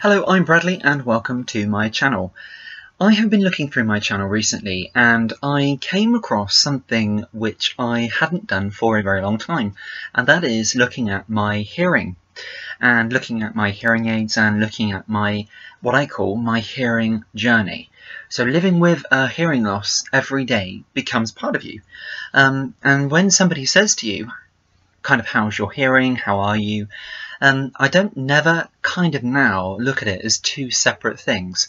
Hello, I'm Bradley and welcome to my channel. I have been looking through my channel recently and I came across something which I hadn't done for a very long time and that is looking at my hearing and looking at my hearing aids and looking at my what I call my hearing journey. So living with a hearing loss every day becomes part of you um, and when somebody says to you kind of how's your hearing, how are you, um, I don't never kind of now look at it as two separate things.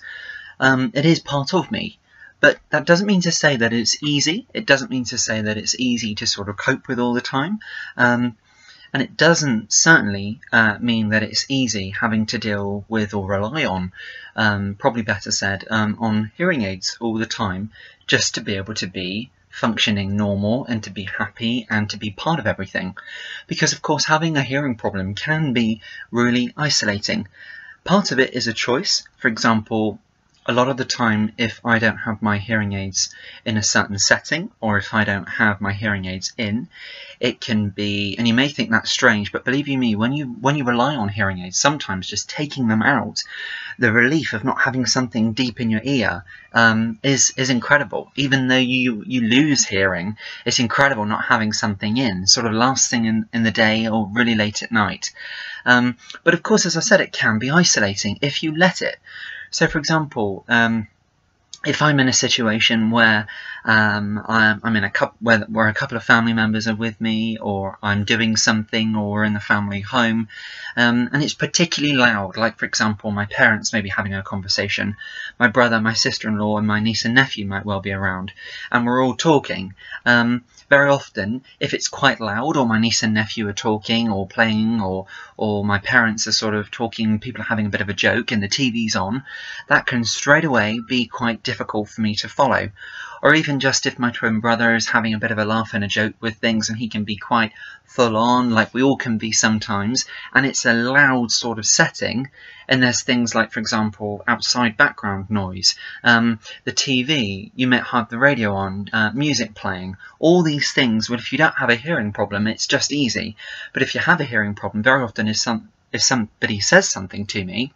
Um, it is part of me, but that doesn't mean to say that it's easy. It doesn't mean to say that it's easy to sort of cope with all the time. Um, and it doesn't certainly uh, mean that it's easy having to deal with or rely on, um, probably better said, um, on hearing aids all the time just to be able to be functioning normal and to be happy and to be part of everything. Because, of course, having a hearing problem can be really isolating. Part of it is a choice. For example, a lot of the time if I don't have my hearing aids in a certain setting or if I don't have my hearing aids in it can be and you may think that's strange but believe you me when you when you rely on hearing aids sometimes just taking them out the relief of not having something deep in your ear um, is is incredible. Even though you you lose hearing it's incredible not having something in sort of last thing in, in the day or really late at night. Um, but of course as I said it can be isolating if you let it so, for example, um, if I'm in a situation where um, I'm, I'm, in a couple where, where a couple of family members are with me, or I'm doing something, or in the family home, um, and it's particularly loud, like for example, my parents may be having a conversation, my brother, my sister-in-law, and my niece and nephew might well be around, and we're all talking. Um, very often, if it's quite loud, or my niece and nephew are talking, or playing, or or my parents are sort of talking, people are having a bit of a joke, and the TV's on, that can straight away be quite difficult for me to follow. Or even just if my twin brother is having a bit of a laugh and a joke with things and he can be quite full on, like we all can be sometimes, and it's a loud sort of setting, and there's things like, for example, outside background noise, um, the TV, you might have the radio on, uh, music playing, all these things, well, if you don't have a hearing problem, it's just easy. But if you have a hearing problem, very often if, some, if somebody says something to me,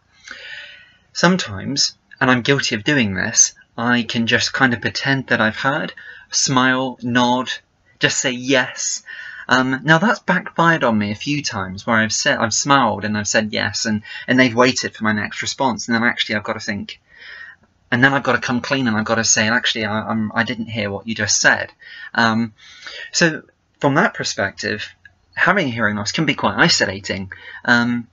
sometimes, and I'm guilty of doing this, I can just kind of pretend that I've heard, smile, nod, just say yes. Um, now that's backfired on me a few times where I've said I've smiled and I've said yes and, and they've waited for my next response and then actually I've got to think and then I've got to come clean and I've got to say actually I, I'm, I didn't hear what you just said. Um, so from that perspective, having a hearing loss can be quite isolating. Um,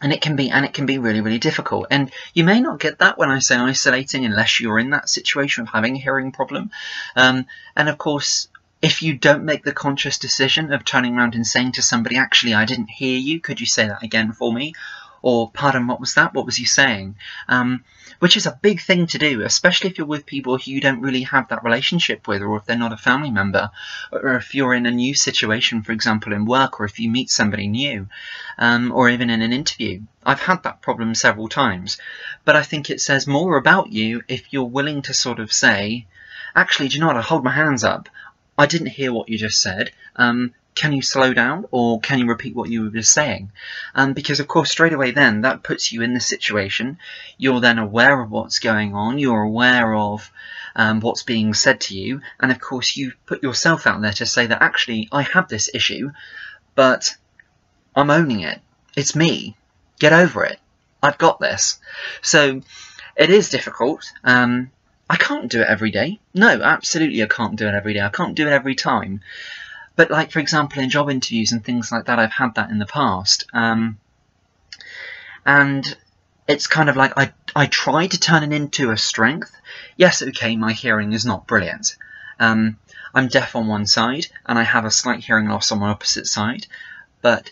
and it can be and it can be really really difficult. And you may not get that when i say isolating unless you're in that situation of having a hearing problem. Um, and of course if you don't make the conscious decision of turning around and saying to somebody actually i didn't hear you could you say that again for me or pardon what was that? What was you saying? Um, which is a big thing to do especially if you're with people who you don't really have that relationship with or if they're not a family member or if you're in a new situation for example in work or if you meet somebody new um, or even in an interview. I've had that problem several times. But I think it says more about you if you're willing to sort of say actually do you know what? I hold my hands up. I didn't hear what you just said. Um, can you slow down or can you repeat what you were just saying? Um, because of course straight away then that puts you in the situation. You're then aware of what's going on. You're aware of um, what's being said to you. And of course you put yourself out there to say that actually I have this issue, but I'm owning it. It's me. Get over it. I've got this. So it is difficult. Um, I can't do it every day. No, absolutely I can't do it every day. I can't do it every time. But like, for example, in job interviews and things like that, I've had that in the past. Um, and it's kind of like I, I try to turn it into a strength. Yes, okay, my hearing is not brilliant. Um, I'm deaf on one side and I have a slight hearing loss on my opposite side, but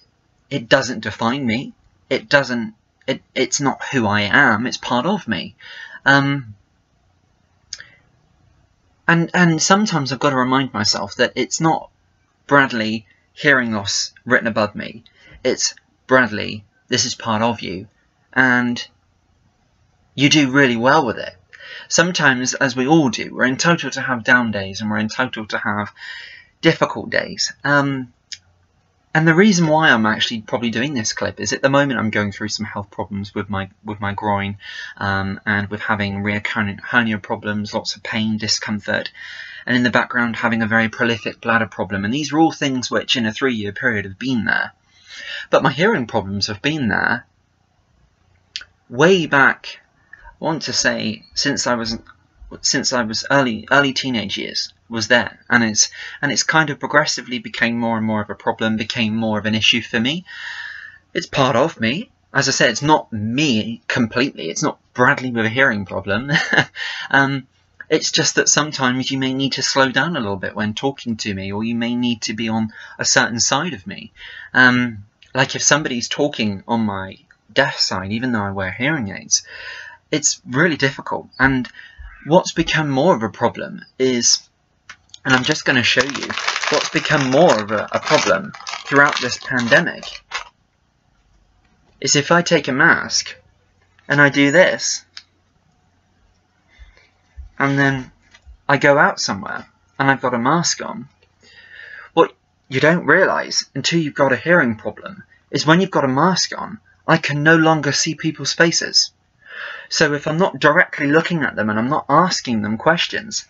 it doesn't define me. It doesn't, it, it's not who I am, it's part of me. Um, and, and sometimes I've got to remind myself that it's not Bradley, hearing loss written above me. It's Bradley, this is part of you. And you do really well with it. Sometimes, as we all do, we're entitled to have down days and we're entitled to have difficult days. Um, and the reason why I'm actually probably doing this clip is at the moment I'm going through some health problems with my with my groin um, and with having recurrent hernia problems, lots of pain, discomfort, and in the background having a very prolific bladder problem. And these are all things which in a three-year period have been there. But my hearing problems have been there way back, I want to say, since I was since I was early early teenage years was there. And it's and it's kind of progressively became more and more of a problem became more of an issue for me. It's part of me. As I said it's not me completely. It's not Bradley with a hearing problem. Um, it's just that sometimes you may need to slow down a little bit when talking to me or you may need to be on a certain side of me. Um, like if somebody's talking on my deaf side even though I wear hearing aids it's really difficult. And what's become more of a problem is, and I'm just going to show you, what's become more of a, a problem throughout this pandemic is if I take a mask and I do this, and then I go out somewhere and I've got a mask on, what you don't realise until you've got a hearing problem is when you've got a mask on, I can no longer see people's faces. So if I'm not directly looking at them and I'm not asking them questions,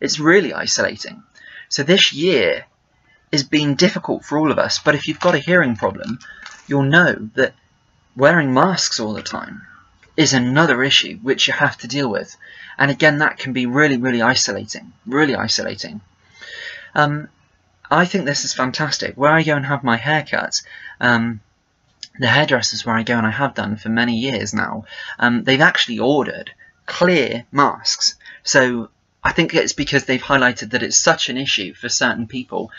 it's really isolating. So this year is being difficult for all of us, but if you've got a hearing problem, you'll know that wearing masks all the time is another issue which you have to deal with. And again, that can be really, really isolating, really isolating. Um, I think this is fantastic. Where I go and have my haircut, um, the hairdressers where I go and I have done for many years now, um, they've actually ordered clear masks. So I think it's because they've highlighted that it's such an issue for certain people.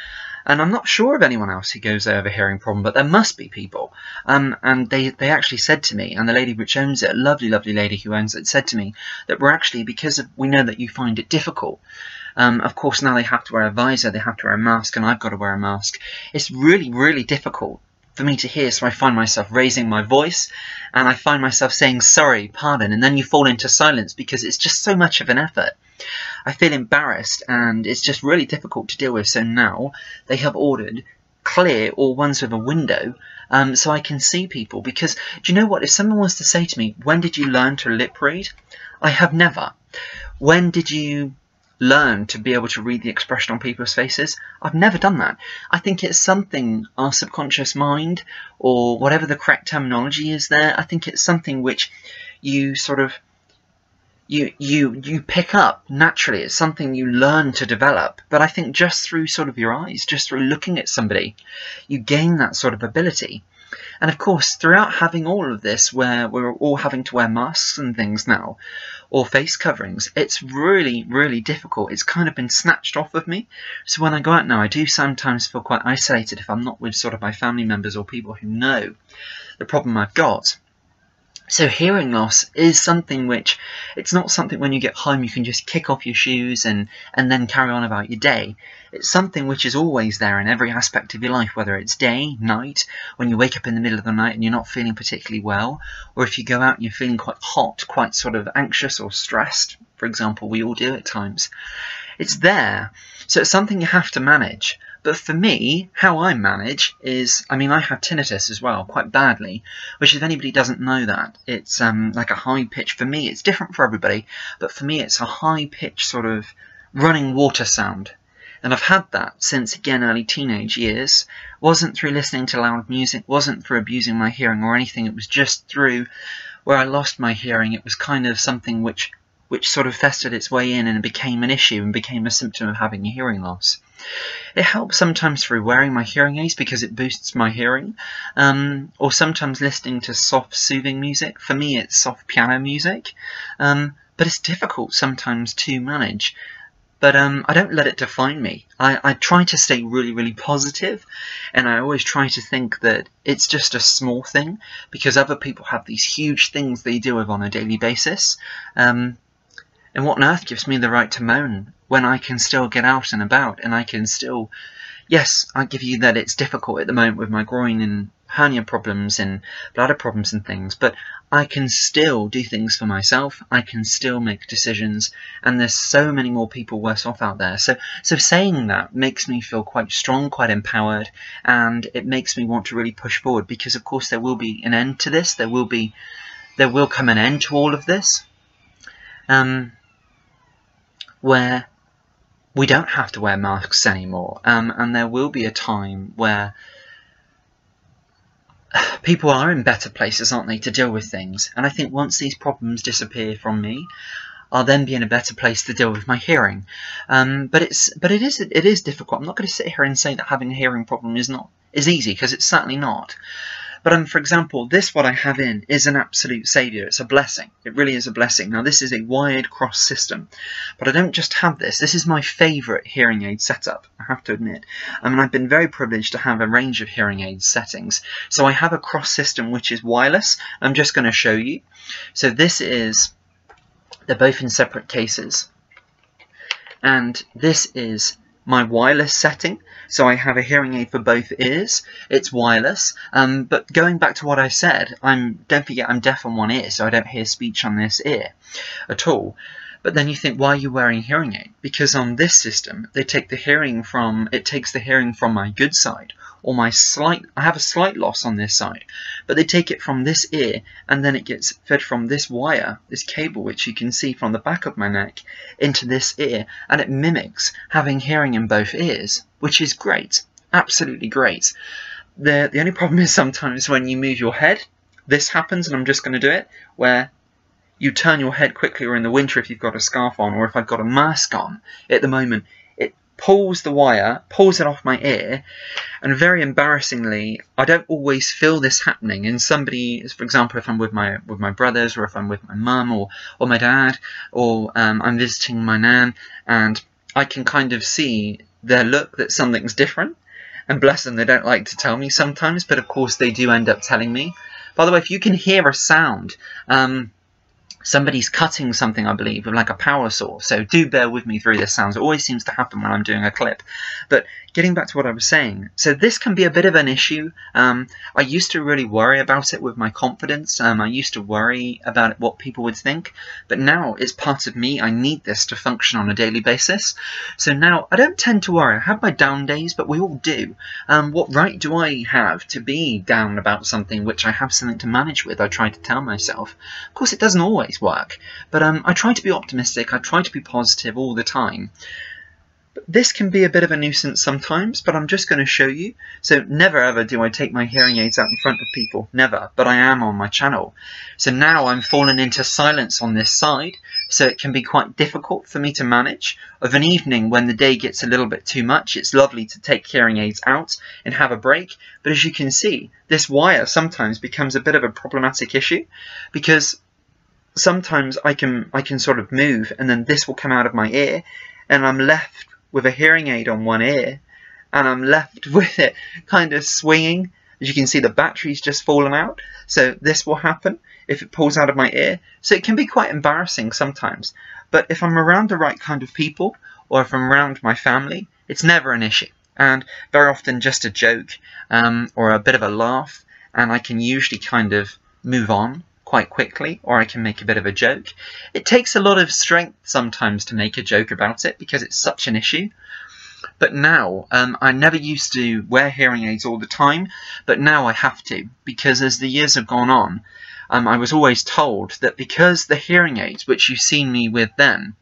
And I'm not sure of anyone else who goes over hearing problem, but there must be people. Um, and they, they actually said to me, and the lady which owns it, a lovely, lovely lady who owns it, said to me that we're actually, because of, we know that you find it difficult, um, of course now they have to wear a visor, they have to wear a mask, and I've got to wear a mask. It's really, really difficult for me to hear, so I find myself raising my voice and I find myself saying sorry, pardon, and then you fall into silence because it's just so much of an effort. I feel embarrassed and it's just really difficult to deal with, so now they have ordered clear or ones with a window um, so I can see people. Because do you know what? If someone wants to say to me when did you learn to lip read? I have never. When did you learn to be able to read the expression on people's faces. I've never done that. I think it's something our subconscious mind, or whatever the correct terminology is there, I think it's something which you sort of you you you pick up naturally. It's something you learn to develop. But I think just through sort of your eyes, just through looking at somebody, you gain that sort of ability. And of course, throughout having all of this, where we're all having to wear masks and things now, or face coverings, it's really, really difficult. It's kind of been snatched off of me. So when I go out now, I do sometimes feel quite isolated if I'm not with sort of my family members or people who know the problem I've got. So hearing loss is something which, it's not something when you get home you can just kick off your shoes and, and then carry on about your day. It's something which is always there in every aspect of your life, whether it's day, night, when you wake up in the middle of the night and you're not feeling particularly well, or if you go out and you're feeling quite hot, quite sort of anxious or stressed, for example, we all do at times. It's there, so it's something you have to manage. But for me, how I manage is, I mean, I have tinnitus as well, quite badly, which if anybody doesn't know that, it's um, like a high pitch. For me, it's different for everybody, but for me, it's a high pitch sort of running water sound. And I've had that since, again, early teenage years. Wasn't through listening to loud music, wasn't through abusing my hearing or anything. It was just through where I lost my hearing. It was kind of something which which sort of festered its way in and became an issue and became a symptom of having a hearing loss. It helps sometimes through wearing my hearing aids because it boosts my hearing, um, or sometimes listening to soft, soothing music. For me, it's soft piano music, um, but it's difficult sometimes to manage. But um, I don't let it define me. I, I try to stay really, really positive, and I always try to think that it's just a small thing because other people have these huge things they deal with on a daily basis. Um, and what on earth gives me the right to moan when I can still get out and about and I can still... Yes, I give you that it's difficult at the moment with my groin and hernia problems and bladder problems and things, but I can still do things for myself. I can still make decisions, and there's so many more people worse off out there. So, so saying that makes me feel quite strong, quite empowered, and it makes me want to really push forward because, of course, there will be an end to this. There will be, there will come an end to all of this, um, where we don't have to wear masks anymore, um, and there will be a time where people are in better places, aren't they, to deal with things. And I think once these problems disappear from me, I'll then be in a better place to deal with my hearing. Um, but it's but it is it is difficult. I'm not going to sit here and say that having a hearing problem is not is easy because it's certainly not. But um, for example, this what I have in is an absolute saviour. It's a blessing. It really is a blessing. Now this is a wired cross system, but I don't just have this. This is my favourite hearing aid setup, I have to admit. I mean, I've been very privileged to have a range of hearing aid settings. So I have a cross system which is wireless. I'm just going to show you. So this is, they're both in separate cases. And this is my wireless setting. So I have a hearing aid for both ears. It's wireless. Um, but going back to what I said, I'm don't forget I'm deaf on one ear, so I don't hear speech on this ear at all. But then you think, why are you wearing hearing aid? Because on this system, they take the hearing from it takes the hearing from my good side or my slight, I have a slight loss on this side, but they take it from this ear and then it gets fed from this wire, this cable, which you can see from the back of my neck, into this ear, and it mimics having hearing in both ears, which is great, absolutely great. The, the only problem is sometimes when you move your head, this happens, and I'm just going to do it, where you turn your head quickly, or in the winter if you've got a scarf on, or if I've got a mask on, at the moment pulls the wire, pulls it off my ear, and very embarrassingly, I don't always feel this happening. And somebody, for example, if I'm with my with my brothers, or if I'm with my mum, or or my dad, or um, I'm visiting my nan, and I can kind of see their look that something's different. And bless them, they don't like to tell me sometimes, but of course they do end up telling me. By the way, if you can hear a sound, um, somebody's cutting something, I believe, with like a power saw. So do bear with me through this sounds. It always seems to happen when I'm doing a clip. But getting back to what I was saying, so this can be a bit of an issue. Um, I used to really worry about it with my confidence. Um, I used to worry about what people would think, but now it's part of me. I need this to function on a daily basis. So now I don't tend to worry. I have my down days, but we all do. Um, what right do I have to be down about something which I have something to manage with? I try to tell myself. Of course, it doesn't always work, but um, I try to be optimistic. I try to be positive all the time. This can be a bit of a nuisance sometimes, but I'm just going to show you. So never ever do I take my hearing aids out in front of people, never, but I am on my channel. So now I'm fallen into silence on this side, so it can be quite difficult for me to manage. Of an evening when the day gets a little bit too much, it's lovely to take hearing aids out and have a break, but as you can see, this wire sometimes becomes a bit of a problematic issue, because sometimes I can I can sort of move and then this will come out of my ear and I'm left with a hearing aid on one ear and I'm left with it kind of swinging. As you can see, the battery's just fallen out. So this will happen if it pulls out of my ear. So it can be quite embarrassing sometimes. But if I'm around the right kind of people or if I'm around my family, it's never an issue. And very often just a joke um, or a bit of a laugh. And I can usually kind of move on quite quickly, or I can make a bit of a joke. It takes a lot of strength sometimes to make a joke about it because it's such an issue. But now, um, I never used to wear hearing aids all the time, but now I have to because as the years have gone on, um, I was always told that because the hearing aids, which you've seen me with then,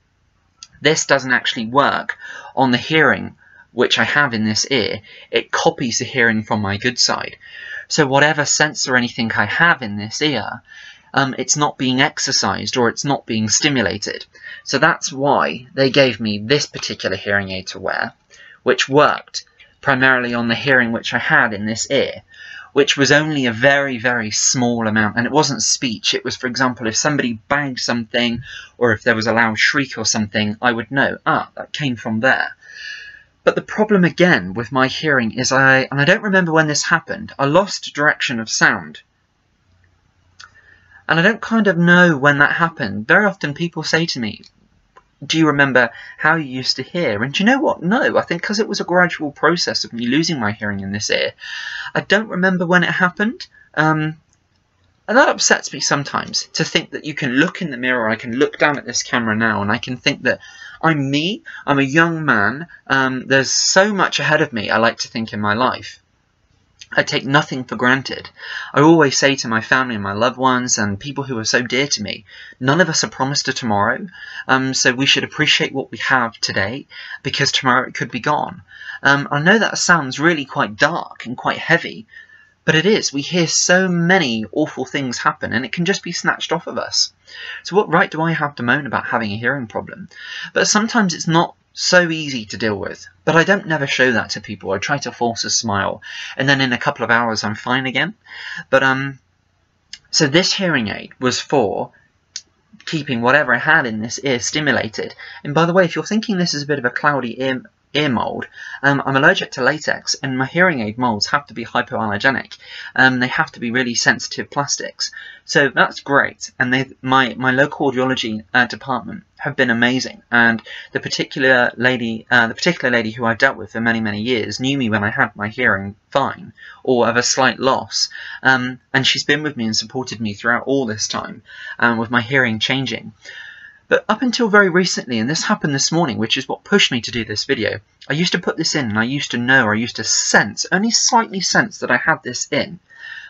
this doesn't actually work on the hearing which I have in this ear, it copies the hearing from my good side. So whatever sense or anything I have in this ear, um, it's not being exercised or it's not being stimulated. So that's why they gave me this particular hearing aid to wear, which worked primarily on the hearing which I had in this ear, which was only a very, very small amount. And it wasn't speech. It was, for example, if somebody banged something or if there was a loud shriek or something, I would know, ah, that came from there. But the problem again with my hearing is I, and I don't remember when this happened, I lost direction of sound. And I don't kind of know when that happened. Very often people say to me, do you remember how you used to hear? And do you know what? No, I think because it was a gradual process of me losing my hearing in this ear, I don't remember when it happened. Um, and that upsets me sometimes to think that you can look in the mirror, I can look down at this camera now, and I can think that I'm me, I'm a young man, um, there's so much ahead of me, I like to think, in my life. I take nothing for granted. I always say to my family and my loved ones and people who are so dear to me, none of us are promised a tomorrow, um, so we should appreciate what we have today because tomorrow it could be gone. Um, I know that sounds really quite dark and quite heavy, but it is. We hear so many awful things happen and it can just be snatched off of us. So what right do I have to moan about having a hearing problem? But sometimes it's not so easy to deal with. But I don't never show that to people. I try to force a smile, and then in a couple of hours I'm fine again. But um, so this hearing aid was for keeping whatever I had in this ear stimulated. And by the way, if you're thinking this is a bit of a cloudy ear ear mold. Um, I'm allergic to latex, and my hearing aid molds have to be hypoallergenic. Um, they have to be really sensitive plastics. So that's great. And they, my my local audiology uh, department have been amazing. And the particular lady, uh, the particular lady who I've dealt with for many many years, knew me when I had my hearing fine or of a slight loss. Um, and she's been with me and supported me throughout all this time, um, with my hearing changing. But up until very recently, and this happened this morning, which is what pushed me to do this video, I used to put this in and I used to know, I used to sense, only slightly sense that I had this in.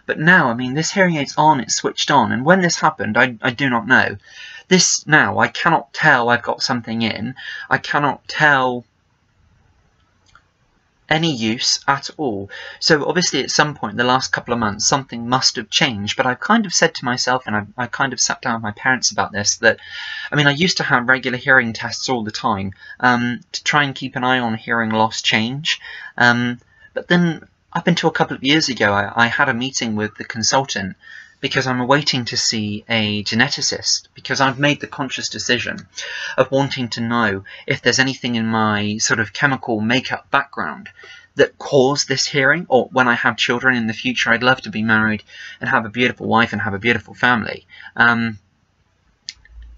But now, I mean, this hearing aid's on, it's switched on, and when this happened, I, I do not know. This now, I cannot tell I've got something in. I cannot tell any use at all. So obviously at some point in the last couple of months something must have changed but I've kind of said to myself and I've, i kind of sat down with my parents about this that I mean I used to have regular hearing tests all the time um, to try and keep an eye on hearing loss change um, but then up until a couple of years ago I, I had a meeting with the consultant because I'm waiting to see a geneticist because I've made the conscious decision of wanting to know if there's anything in my sort of chemical makeup background that caused this hearing or when I have children in the future I'd love to be married and have a beautiful wife and have a beautiful family. Um,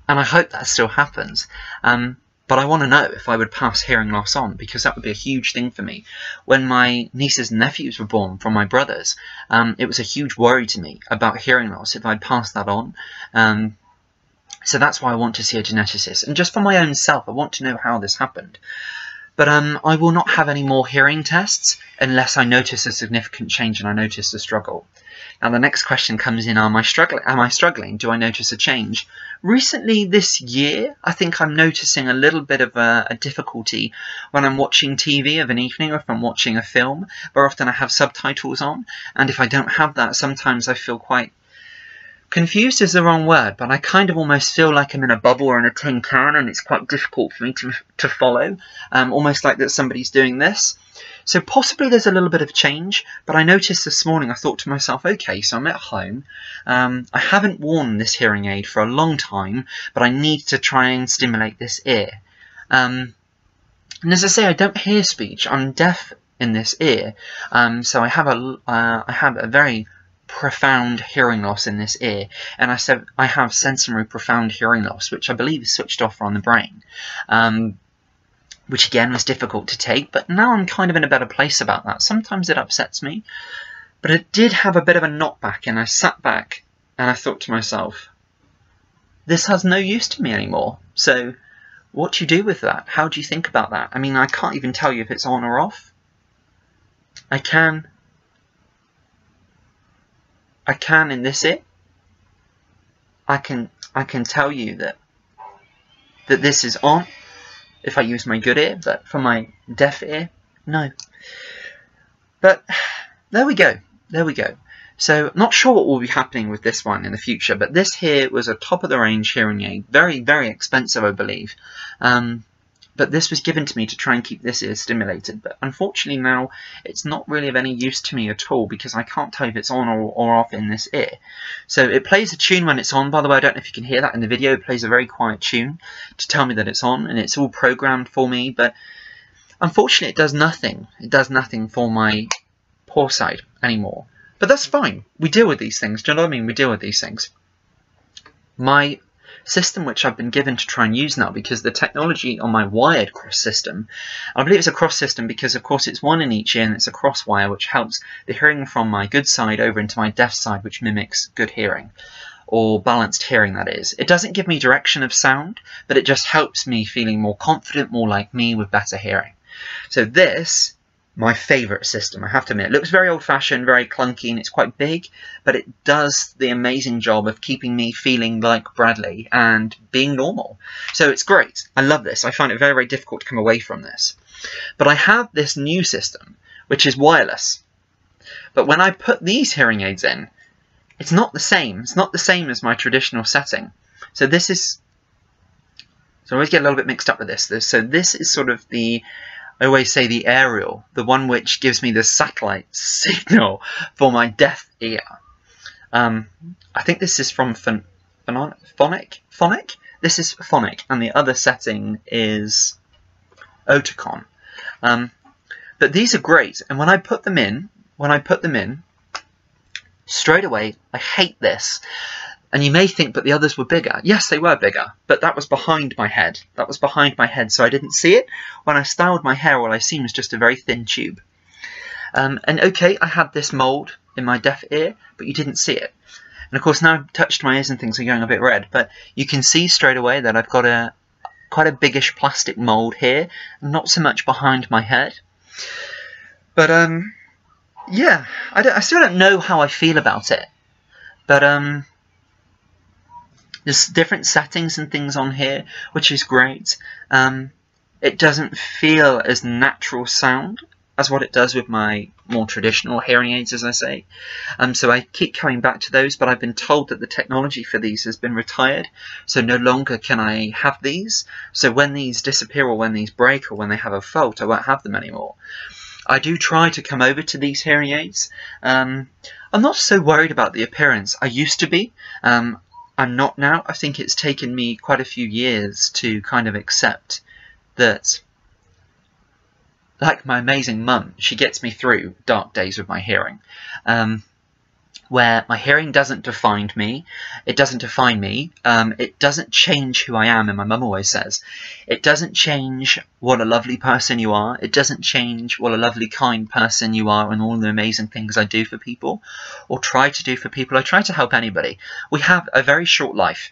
and I hope that still happens. Um, but I want to know if I would pass hearing loss on because that would be a huge thing for me. When my nieces and nephews were born from my brothers, um, it was a huge worry to me about hearing loss if I'd pass that on. Um, so that's why I want to see a geneticist. And just for my own self, I want to know how this happened. But um, I will not have any more hearing tests unless I notice a significant change and I notice a struggle. Now the next question comes in, am I struggling? Am I struggling? Do I notice a change? Recently this year, I think I'm noticing a little bit of a, a difficulty when I'm watching TV of an evening or if I'm watching a film. Very often I have subtitles on, and if I don't have that, sometimes I feel quite Confused is the wrong word, but I kind of almost feel like I'm in a bubble or in a tin can and it's quite difficult for me to, to follow, um, almost like that somebody's doing this. So possibly there's a little bit of change, but I noticed this morning, I thought to myself, okay, so I'm at home, um, I haven't worn this hearing aid for a long time, but I need to try and stimulate this ear. Um, and as I say, I don't hear speech, I'm deaf in this ear, um, so I have a, uh, I have a very profound hearing loss in this ear, and I said I have sensory profound hearing loss, which I believe is switched off on the brain. Um, which again was difficult to take, but now I'm kind of in a better place about that. Sometimes it upsets me, but it did have a bit of a knockback, and I sat back and I thought to myself, this has no use to me anymore. So, what do you do with that? How do you think about that? I mean, I can't even tell you if it's on or off. I can I can in this it. I can I can tell you that that this is on if I use my good ear, but for my deaf ear, no. But there we go. There we go. So not sure what will be happening with this one in the future, but this here was a top of the range hearing aid, very very expensive I believe. Um, but this was given to me to try and keep this ear stimulated. But unfortunately now, it's not really of any use to me at all because I can't tell if it's on or, or off in this ear. So it plays a tune when it's on. By the way, I don't know if you can hear that in the video. It plays a very quiet tune to tell me that it's on, and it's all programmed for me. But unfortunately, it does nothing. It does nothing for my poor side anymore. But that's fine. We deal with these things. Do you know what I mean? We deal with these things. My system which I've been given to try and use now because the technology on my wired cross system, I believe it's a cross system because of course it's one in each ear and it's a cross wire which helps the hearing from my good side over into my deaf side which mimics good hearing or balanced hearing that is. It doesn't give me direction of sound, but it just helps me feeling more confident, more like me with better hearing. So this my favourite system, I have to admit. It looks very old-fashioned, very clunky, and it's quite big, but it does the amazing job of keeping me feeling like Bradley and being normal. So it's great. I love this. I find it very, very difficult to come away from this. But I have this new system, which is wireless. But when I put these hearing aids in, it's not the same. It's not the same as my traditional setting. So this is... So I always get a little bit mixed up with this. So this is sort of the I always say the aerial, the one which gives me the satellite signal for my deaf ear. Um, I think this is from phon Phonak. Phonak. This is Phonak, and the other setting is Oticon. Um, but these are great, and when I put them in, when I put them in, straight away, I hate this and you may think, but the others were bigger. Yes, they were bigger, but that was behind my head. That was behind my head, so I didn't see it. When I styled my hair, all I seen was just a very thin tube. Um, and okay, I had this mould in my deaf ear, but you didn't see it. And of course, now I've touched my ears and things are going a bit red, but you can see straight away that I've got a quite a biggish plastic mould here, not so much behind my head. But, um, yeah, I, I still don't know how I feel about it. But, um, there's different settings and things on here, which is great. Um, it doesn't feel as natural sound as what it does with my more traditional hearing aids, as I say. Um, so I keep coming back to those, but I've been told that the technology for these has been retired, so no longer can I have these. So when these disappear or when these break or when they have a fault, I won't have them anymore. I do try to come over to these hearing aids. Um, I'm not so worried about the appearance. I used to be. Um, I'm not now. I think it's taken me quite a few years to kind of accept that, like my amazing mum, she gets me through dark days with my hearing. Um, where my hearing doesn't define me. It doesn't define me. Um, it doesn't change who I am, and my mum always says. It doesn't change what a lovely person you are. It doesn't change what a lovely, kind person you are and all the amazing things I do for people or try to do for people. I try to help anybody. We have a very short life.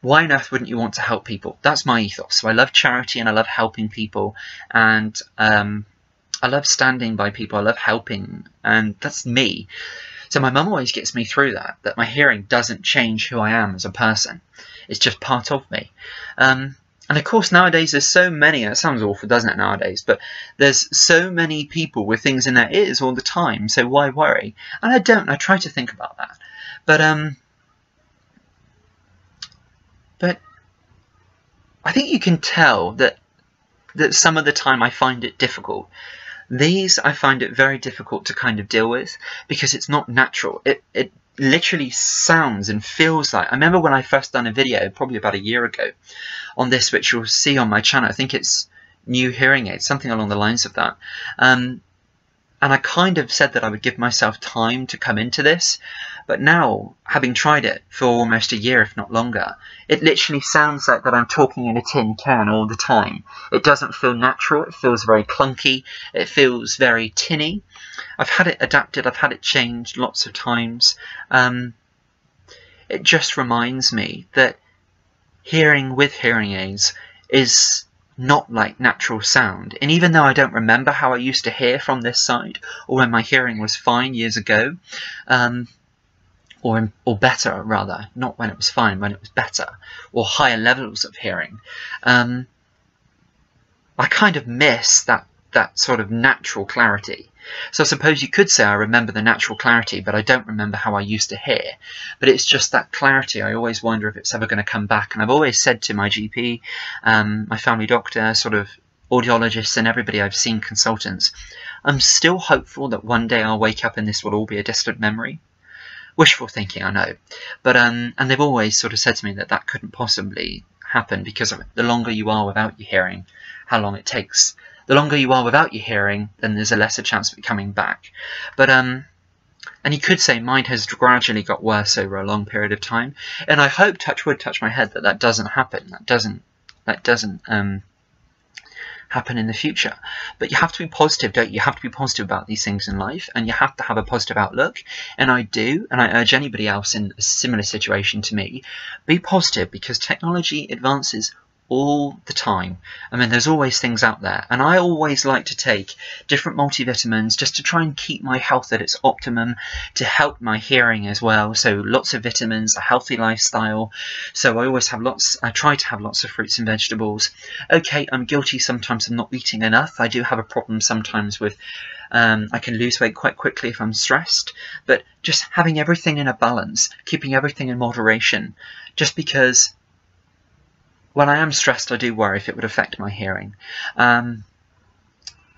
Why on earth wouldn't you want to help people? That's my ethos. So I love charity and I love helping people and um, I love standing by people. I love helping and that's me. So my mum always gets me through that, that my hearing doesn't change who I am as a person. It's just part of me. Um, and of course, nowadays there's so many, it sounds awful, doesn't it, nowadays? But there's so many people with things in their ears all the time, so why worry? And I don't, I try to think about that. But, um, but I think you can tell that, that some of the time I find it difficult these I find it very difficult to kind of deal with because it's not natural. It, it literally sounds and feels like. I remember when I first done a video, probably about a year ago, on this, which you'll see on my channel. I think it's new hearing aids, something along the lines of that. Um, and I kind of said that I would give myself time to come into this, but now, having tried it for almost a year, if not longer, it literally sounds like that I'm talking in a tin can all the time. It doesn't feel natural, it feels very clunky, it feels very tinny. I've had it adapted, I've had it changed lots of times. Um, it just reminds me that hearing with hearing aids is not like natural sound. And even though I don't remember how I used to hear from this side, or when my hearing was fine years ago, um, or or better rather, not when it was fine, when it was better, or higher levels of hearing. Um, I kind of miss that that sort of natural clarity. So I suppose you could say I remember the natural clarity, but I don't remember how I used to hear. But it's just that clarity. I always wonder if it's ever going to come back. And I've always said to my GP, um, my family doctor, sort of audiologists, and everybody I've seen, consultants, I'm still hopeful that one day I'll wake up and this will all be a distant memory wishful thinking, I know, but um, and they've always sort of said to me that that couldn't possibly happen because the longer you are without your hearing, how long it takes. The longer you are without your hearing, then there's a lesser chance of it coming back. But um, and you could say mine has gradually got worse over a long period of time. And I hope, touch wood, touch my head, that that doesn't happen. That doesn't that doesn't um, happen in the future. But you have to be positive, don't you? You have to be positive about these things in life, and you have to have a positive outlook. And I do, and I urge anybody else in a similar situation to me, be positive because technology advances all the time. I mean, there's always things out there, and I always like to take different multivitamins just to try and keep my health at its optimum, to help my hearing as well. So, lots of vitamins, a healthy lifestyle. So, I always have lots, I try to have lots of fruits and vegetables. Okay, I'm guilty sometimes of not eating enough. I do have a problem sometimes with. Um, I can lose weight quite quickly if I'm stressed, but just having everything in a balance, keeping everything in moderation, just because when I am stressed, I do worry if it would affect my hearing. Um,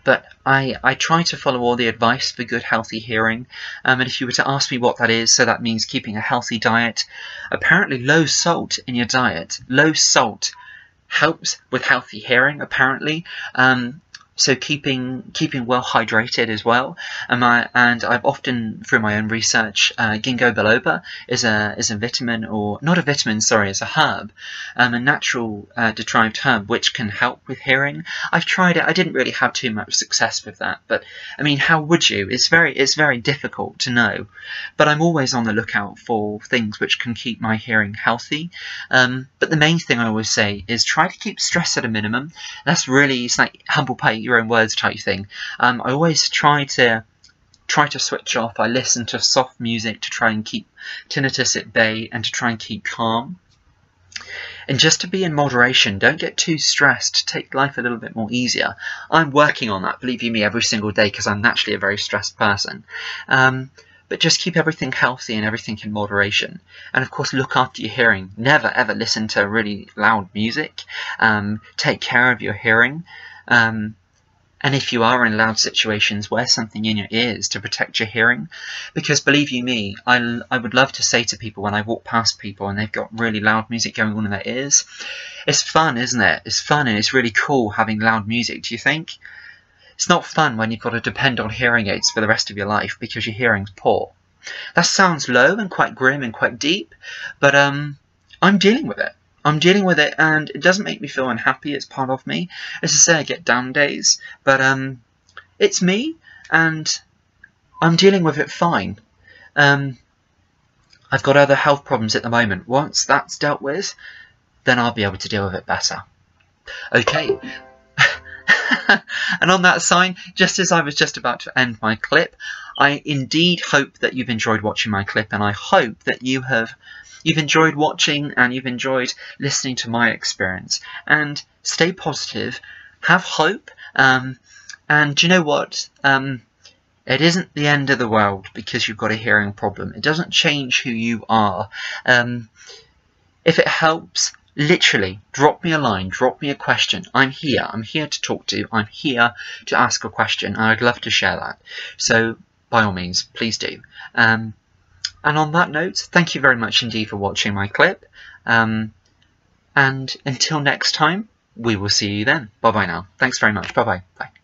but I, I try to follow all the advice for good, healthy hearing. Um, and if you were to ask me what that is, so that means keeping a healthy diet. Apparently, low salt in your diet, low salt helps with healthy hearing, apparently. Um, so keeping keeping well hydrated as well. And, I, and I've often, through my own research, uh, ginkgo biloba is a is a vitamin or not a vitamin, sorry, it's a herb, um, a natural uh, derived herb which can help with hearing. I've tried it. I didn't really have too much success with that, but I mean, how would you? It's very it's very difficult to know. But I'm always on the lookout for things which can keep my hearing healthy. Um, but the main thing I always say is try to keep stress at a minimum. That's really it's like humble pie your own words type thing. Um, I always try to try to switch off. I listen to soft music to try and keep tinnitus at bay and to try and keep calm. And just to be in moderation, don't get too stressed, take life a little bit more easier. I'm working on that, believe you me, every single day because I'm naturally a very stressed person. Um, but just keep everything healthy and everything in moderation. And of course, look after your hearing. Never ever listen to really loud music. Um, take care of your hearing. Um, and if you are in loud situations, wear something in your ears to protect your hearing. Because believe you me, I, I would love to say to people when I walk past people and they've got really loud music going on in their ears, it's fun, isn't it? It's fun and it's really cool having loud music, do you think? It's not fun when you've got to depend on hearing aids for the rest of your life because your hearing's poor. That sounds low and quite grim and quite deep, but um, I'm dealing with it. I'm dealing with it and it doesn't make me feel unhappy. It's part of me. As I say, I get down days, but um, it's me and I'm dealing with it fine. Um, I've got other health problems at the moment. Once that's dealt with, then I'll be able to deal with it better. Okay. and on that sign, just as I was just about to end my clip, I indeed hope that you've enjoyed watching my clip and I hope that you have you've enjoyed watching and you've enjoyed listening to my experience. And stay positive, have hope, um, and do you know what? Um, it isn't the end of the world because you've got a hearing problem. It doesn't change who you are. Um, if it helps, literally drop me a line, drop me a question. I'm here. I'm here to talk to. You, I'm here to ask a question. And I'd love to share that. So by all means, please do. Um, and on that note, thank you very much indeed for watching my clip. Um, and until next time, we will see you then. Bye bye now. Thanks very much. Bye bye. Bye.